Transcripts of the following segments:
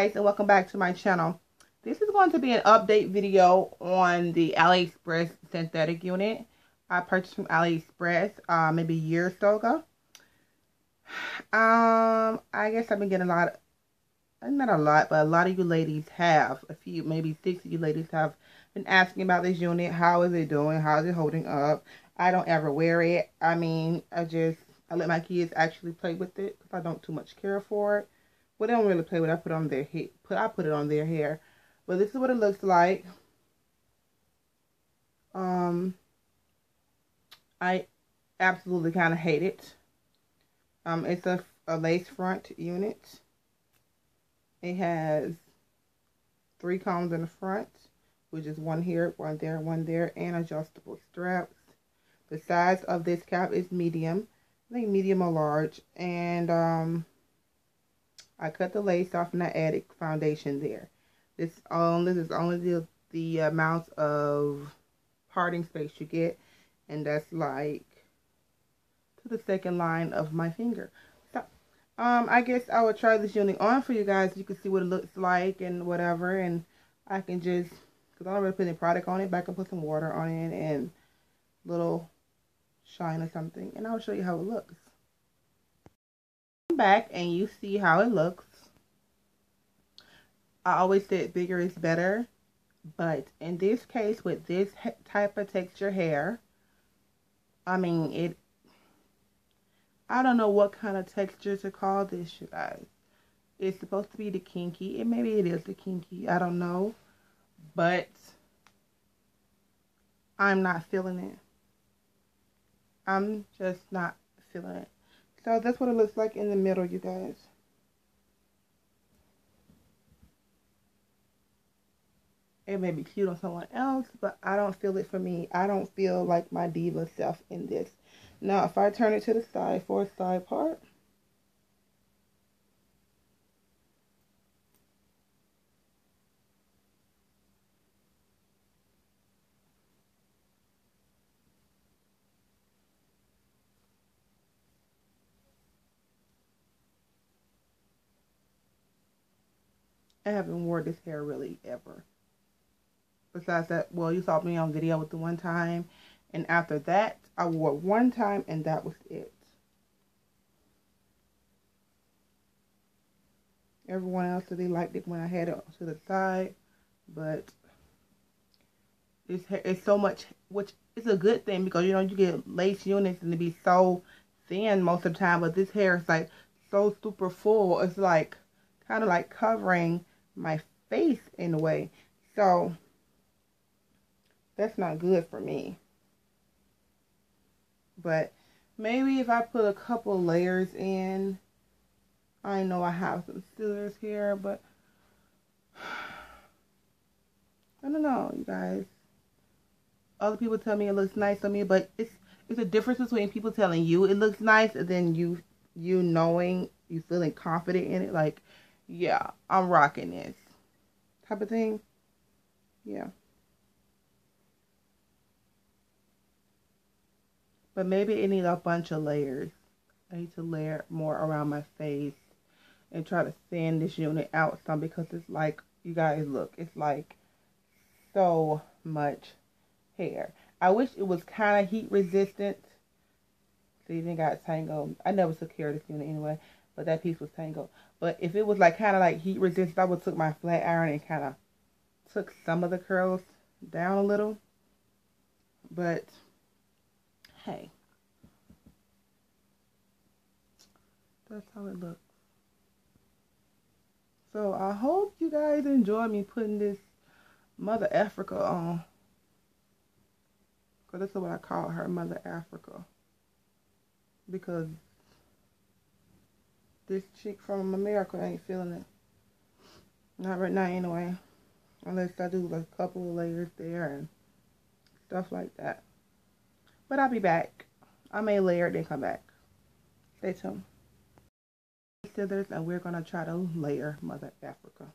guys and welcome back to my channel. This is going to be an update video on the aliexpress synthetic unit. I purchased from aliexpress uh, maybe a year or so ago. Um i guess i've been getting a lot of, not a lot but a lot of you ladies have a few maybe six of you ladies have been asking about this unit. How is it doing? How is it holding up? I don't ever wear it. I mean i just i let my kids actually play with it because i don't too much care for it well, they don't really play with. I put on their hair. Put I put it on their hair, but this is what it looks like. Um, I absolutely kind of hate it. Um, it's a, a lace front unit. It has three combs in the front, which is one here, one there, one there, and adjustable straps. The size of this cap is medium. I think medium or large. And um, I cut the lace off and I added foundation there. This only this is only the the amount of parting space you get, and that's like to the second line of my finger. So, um, I guess I will try this unit on for you guys. You can see what it looks like and whatever, and I can just because I don't really put any product on it, but I can put some water on it and little shine or something, and I'll show you how it looks back and you see how it looks. I always said bigger is better. But in this case, with this type of texture hair, I mean, it, I don't know what kind of texture to call this, you guys. It's supposed to be the kinky. And maybe it is the kinky. I don't know. But I'm not feeling it. I'm just not feeling it. So that's what it looks like in the middle, you guys. It may be cute on someone else, but I don't feel it for me. I don't feel like my diva self in this. Now, if I turn it to the side for a side part, I haven't worn this hair really ever. Besides that, well, you saw me on video with the one time. And after that, I wore one time and that was it. Everyone else said they liked it when I had it to the side. But it's, it's so much, which is a good thing because, you know, you get lace units and they be so thin most of the time. But this hair is like so super full. It's like kind of like covering my face in a way. So that's not good for me. But maybe if I put a couple layers in, I know I have some scissors here, but I don't know, you guys. Other people tell me it looks nice on me, but it's it's a difference between people telling you it looks nice and then you you knowing you feeling confident in it. Like yeah, I'm rocking this type of thing. Yeah. But maybe it needs a bunch of layers. I need to layer more around my face and try to thin this unit out some because it's like, you guys look, it's like so much hair. I wish it was kind of heat resistant. See, even got tangled. I never took care of this unit anyway, but that piece was tangled. But if it was like kind of like heat resistant, I would took my flat iron and kind of took some of the curls down a little. But hey, that's how it looks. So I hope you guys enjoy me putting this Mother Africa on. Because that's what I call her, Mother Africa. Because this chick from America ain't feeling it. Not right now anyway. Unless I do like a couple of layers there and stuff like that. But I'll be back. I may layer it and come back. Stay tuned. Scissors and we're going to try to layer Mother Africa.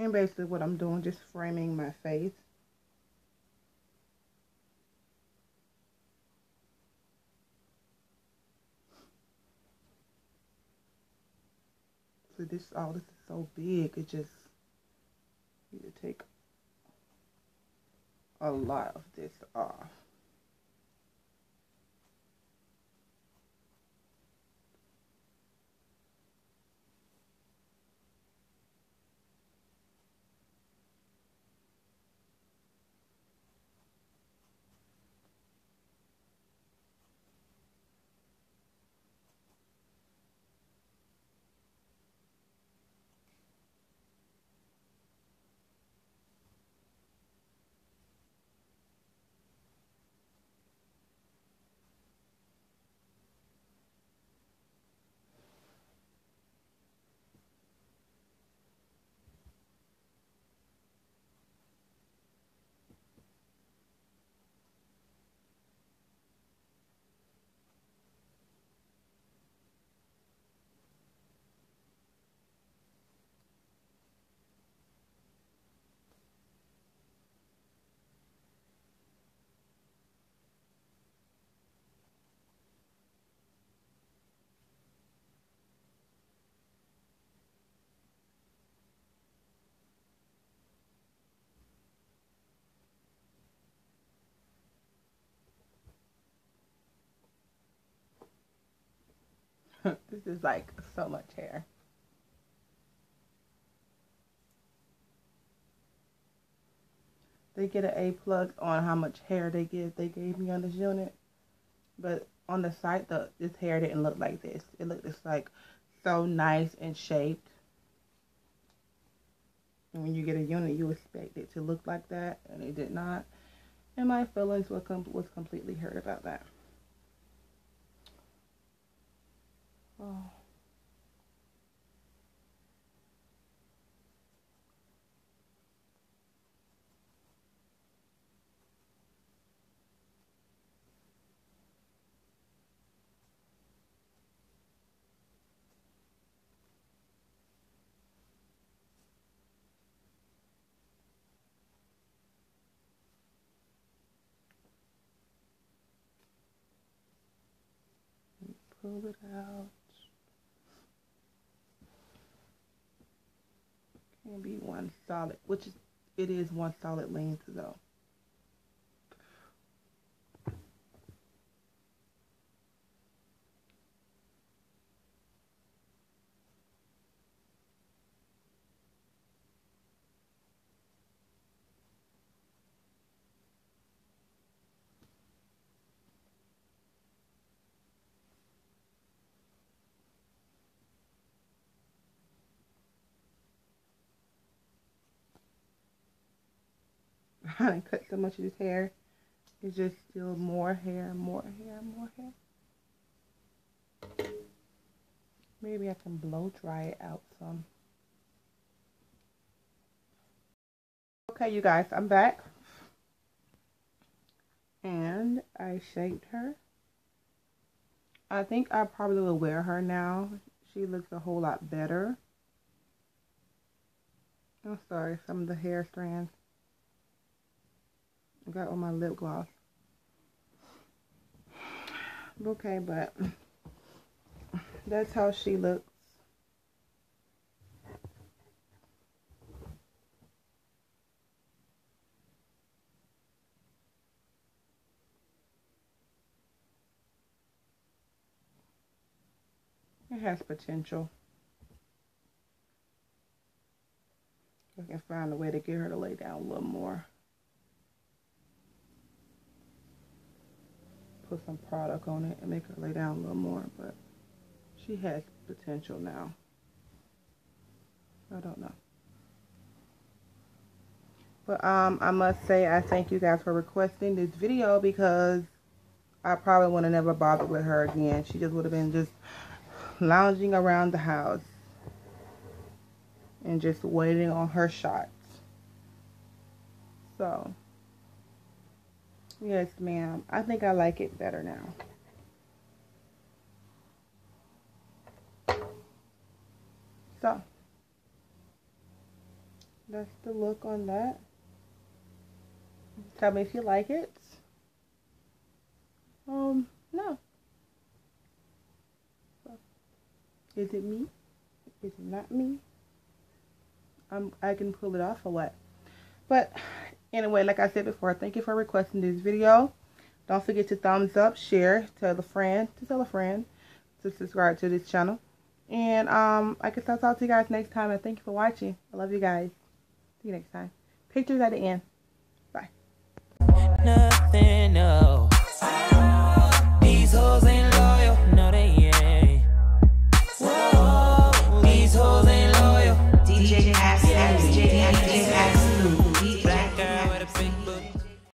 And basically what I'm doing, just framing my face. So this, all oh, this is so big, it just, to take a lot of this off. This is like so much hair. They get an A plus on how much hair they give they gave me on this unit. But on the site the this hair didn't look like this. It looked just like so nice and shaped. And when you get a unit you expect it to look like that and it did not. And my feelings were com was completely hurt about that. Oh. pull it out. Can be one solid, which is it is one solid length though. I cut so much of his hair. It's just still more hair, more hair, more hair. Maybe I can blow dry it out some. Okay, you guys, I'm back. And I shaped her. I think I probably will wear her now. She looks a whole lot better. I'm sorry, some of the hair strands got on my lip gloss. Okay, but that's how she looks. It has potential. I can find a way to get her to lay down a little more. Put some product on it and make her lay down a little more, but she has potential now. I don't know. But um, I must say I thank you guys for requesting this video because I probably would have never bothered with her again. She just would have been just lounging around the house and just waiting on her shots. So, Yes, ma'am. I think I like it better now. So, that's the look on that. Tell me if you like it. Um, no. Is it me? Is it not me? I'm, I can pull it off or what? But Anyway, like I said before, thank you for requesting this video. Don't forget to thumbs up, share, tell a friend, to tell a friend, to subscribe to this channel. And um, I guess I'll talk to you guys next time. And thank you for watching. I love you guys. See you next time. Pictures at the end. Bye. Nothing. These hoes ain't